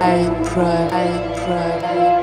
I pray, I pray.